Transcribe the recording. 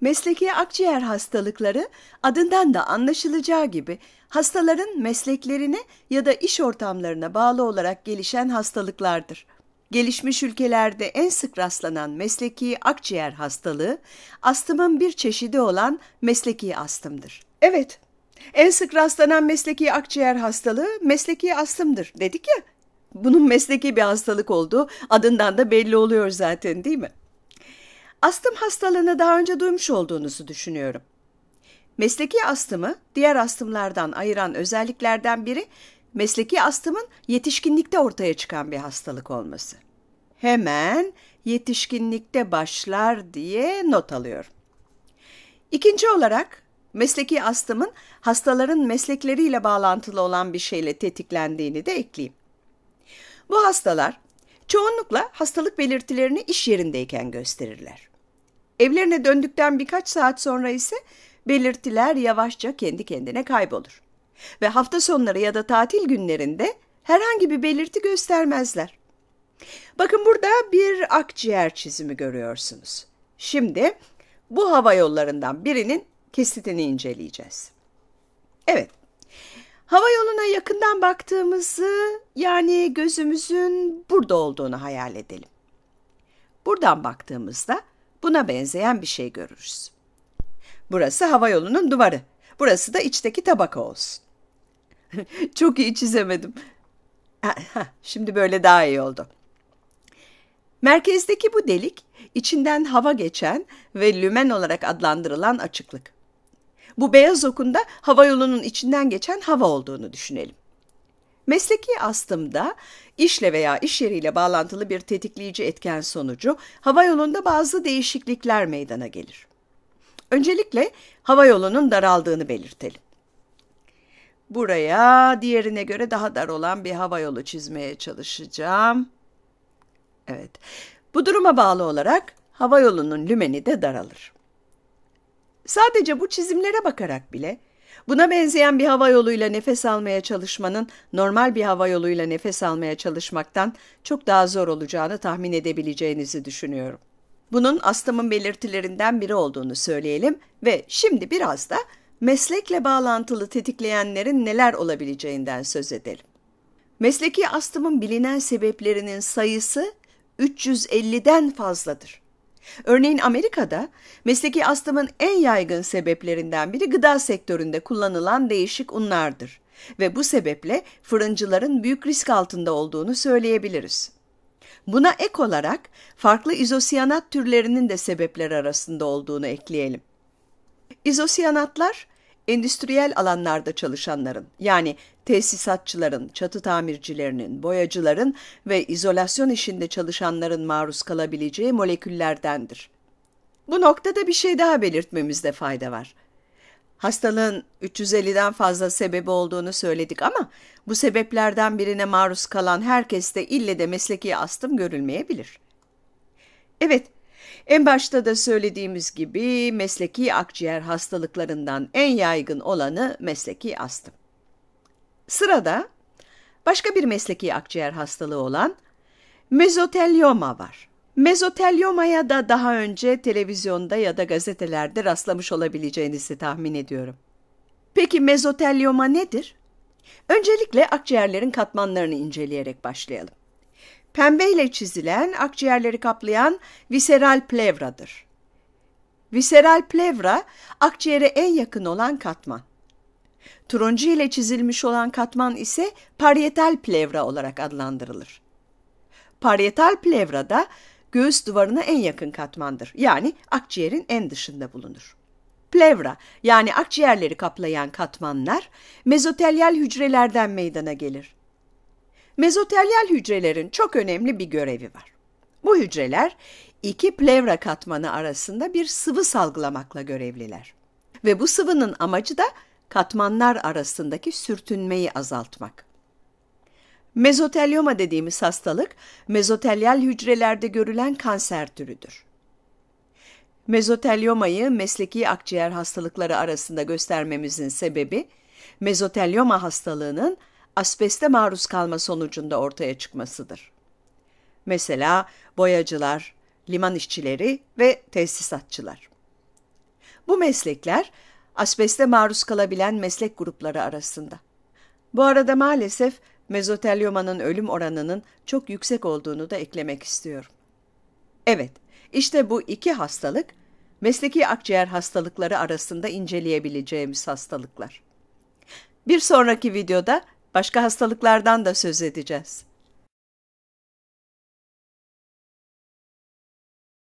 Mesleki akciğer hastalıkları adından da anlaşılacağı gibi hastaların mesleklerine ya da iş ortamlarına bağlı olarak gelişen hastalıklardır. Gelişmiş ülkelerde en sık rastlanan mesleki akciğer hastalığı astımın bir çeşidi olan mesleki astımdır. Evet, en sık rastlanan mesleki akciğer hastalığı mesleki astımdır dedik ya. Bunun mesleki bir hastalık olduğu adından da belli oluyor zaten değil mi? Astım hastalığını daha önce duymuş olduğunuzu düşünüyorum. Mesleki astımı diğer astımlardan ayıran özelliklerden biri mesleki astımın yetişkinlikte ortaya çıkan bir hastalık olması. Hemen yetişkinlikte başlar diye not alıyorum. İkinci olarak mesleki astımın hastaların meslekleriyle bağlantılı olan bir şeyle tetiklendiğini de ekleyeyim. Bu hastalar çoğunlukla hastalık belirtilerini iş yerindeyken gösterirler. Evlerine döndükten birkaç saat sonra ise belirtiler yavaşça kendi kendine kaybolur. Ve hafta sonları ya da tatil günlerinde herhangi bir belirti göstermezler. Bakın burada bir akciğer çizimi görüyorsunuz. Şimdi bu hava yollarından birinin kesitini inceleyeceğiz. Evet, hava yoluna yakından baktığımızı yani gözümüzün burada olduğunu hayal edelim. Buradan baktığımızda buna benzeyen bir şey görürüz. Burası hava yolunun duvarı. Burası da içteki tabaka olsun. Çok iyi çizemedim. Şimdi böyle daha iyi oldu. Merkezdeki bu delik içinden hava geçen ve lümen olarak adlandırılan açıklık. Bu beyaz okunda hava yolunun içinden geçen hava olduğunu düşünelim. Mesleki astımda işle veya iş yeriyle bağlantılı bir tetikleyici etken sonucu hava yolunda bazı değişiklikler meydana gelir. Öncelikle hava yolunun daraldığını belirtelim. Buraya diğerine göre daha dar olan bir hava yolu çizmeye çalışacağım. Evet. Bu duruma bağlı olarak hava yolunun lümeni de daralır. Sadece bu çizimlere bakarak bile buna benzeyen bir hava yoluyla nefes almaya çalışmanın normal bir hava yoluyla nefes almaya çalışmaktan çok daha zor olacağını tahmin edebileceğinizi düşünüyorum. Bunun astımın belirtilerinden biri olduğunu söyleyelim ve şimdi biraz da meslekle bağlantılı tetikleyenlerin neler olabileceğinden söz edelim. Mesleki astımın bilinen sebeplerinin sayısı 350'den fazladır. Örneğin Amerika'da mesleki astımın en yaygın sebeplerinden biri gıda sektöründe kullanılan değişik unlardır ve bu sebeple fırıncıların büyük risk altında olduğunu söyleyebiliriz. Buna ek olarak farklı izosiyanat türlerinin de sebepler arasında olduğunu ekleyelim. İzosiyanatlar endüstriyel alanlarda çalışanların yani tesisatçıların, çatı tamircilerinin, boyacıların ve izolasyon işinde çalışanların maruz kalabileceği moleküllerdendir. Bu noktada bir şey daha belirtmemizde fayda var. Hastalığın 350'den fazla sebebi olduğunu söyledik ama bu sebeplerden birine maruz kalan herkeste ille de mesleki astım görülmeyebilir. Evet, en başta da söylediğimiz gibi mesleki akciğer hastalıklarından en yaygın olanı mesleki astım. Sırada başka bir mesleki akciğer hastalığı olan mezotelyoma var. Mezotelyomaya da daha önce televizyonda ya da gazetelerde rastlamış olabileceğinizi tahmin ediyorum. Peki mezotelyoma nedir? Öncelikle akciğerlerin katmanlarını inceleyerek başlayalım. Pembe ile çizilen akciğerleri kaplayan viseral plevradır. Viseral plevra akciğere en yakın olan katman. Turuncu ile çizilmiş olan katman ise parietal plevra olarak adlandırılır. Parietal plevra da göğüs duvarına en yakın katmandır. Yani akciğerin en dışında bulunur. Plevra yani akciğerleri kaplayan katmanlar mezotelyal hücrelerden meydana gelir. Mezotelyal hücrelerin çok önemli bir görevi var. Bu hücreler iki plevra katmanı arasında bir sıvı salgılamakla görevliler. Ve bu sıvının amacı da katmanlar arasındaki sürtünmeyi azaltmak. Mezotelyoma dediğimiz hastalık mezotelyal hücrelerde görülen kanser türüdür. Mezotelyomayı mesleki akciğer hastalıkları arasında göstermemizin sebebi mezotelyoma hastalığının asbeste maruz kalma sonucunda ortaya çıkmasıdır. Mesela boyacılar, liman işçileri ve tesisatçılar. Bu meslekler asbeste maruz kalabilen meslek grupları arasında. Bu arada maalesef mezotelyoma'nın ölüm oranının çok yüksek olduğunu da eklemek istiyorum. Evet, işte bu iki hastalık mesleki akciğer hastalıkları arasında inceleyebileceğimiz hastalıklar. Bir sonraki videoda başka hastalıklardan da söz edeceğiz.